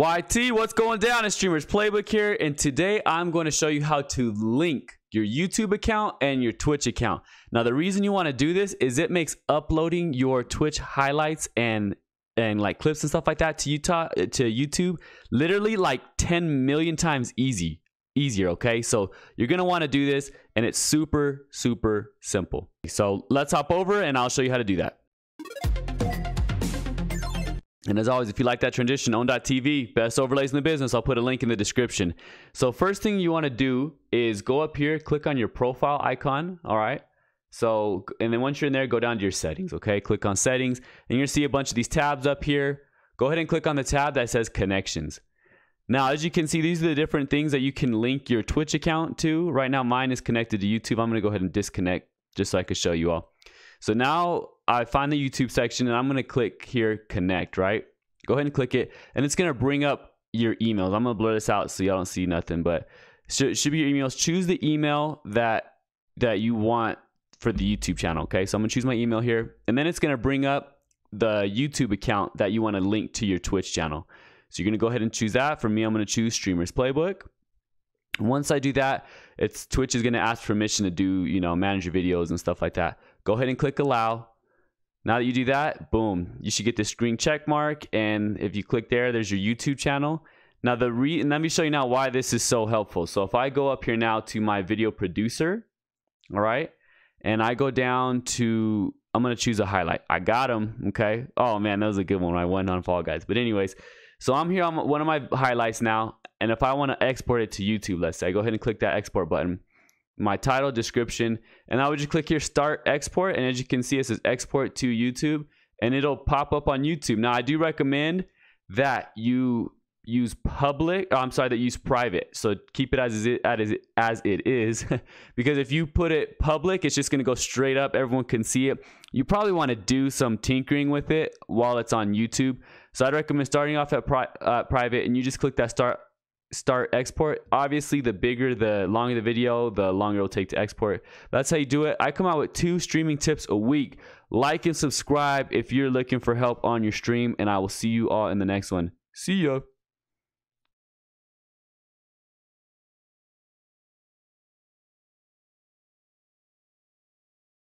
YT, what's going down? It's Streamers Playbook here, and today I'm going to show you how to link your YouTube account and your Twitch account. Now, the reason you want to do this is it makes uploading your Twitch highlights and and like clips and stuff like that to Utah to YouTube literally like 10 million times easy easier okay so you're gonna want to do this and it's super super simple so let's hop over and I'll show you how to do that and as always, if you like that transition, OWN3D.tv, best overlays in the business, I'll put a link in the description. So first thing you want to do is go up here, click on your profile icon, all right? So, and then once you're in there, go down to your settings, okay? Click on settings, and gonna see a bunch of these tabs up here. Go ahead and click on the tab that says connections. Now, as you can see, these are the different things that you can link your Twitch account to. Right now, mine is connected to YouTube. I'm gonna go ahead and disconnect just so I can show you all. So now I find the YouTube section and I'm to click here, connect, right? Go ahead and click it. And it's to bring up your emails. I'm to blur this out so y'all don't see nothing, but should, should be your emails. Choose the email that that you want for the YouTube channel. Okay, so I'm gonna choose my email here, and then it's gonna bring up the YouTube account that you want to link to your Twitch channel. So you're gonna go ahead and choose that. For me, I'm gonna choose Streamers Playbook. Once I do that, it's Twitch is gonna ask permission to do, you know, manage your videos and stuff like that. Go ahead and click allow. Now that you do that, boom, you should get this green check mark. And if you click there, there's your YouTube channel. Now the re and let me show you now why this is so helpful. So if I go up here now to my video producer, all right, and I go down to I'm gonna choose a highlight. I got him. Okay. Oh man, that was a good one. I went on Fall Guys. But anyways, so I'm here on one of my highlights now, and if I want to export it to YouTube, let's say, I go ahead and click that export button my title description and I would just click here start export and as you can see it says export to YouTube and it'll pop up on YouTube. Now I do recommend that you use public oh, I'm sorry that use private. So keep it as it as it, as it is because if you put it public it's just going to go straight up. Everyone can see it. You probably want to do some tinkering with it while it's on YouTube. So I'd recommend starting off at pri uh, private and you just click that start start export obviously the bigger the longer the video the longer it'll take to export. That's how you do it. I come out with two streaming tips a week. Like and subscribe if you're looking for help on your stream and i will see you all in the next one. See ya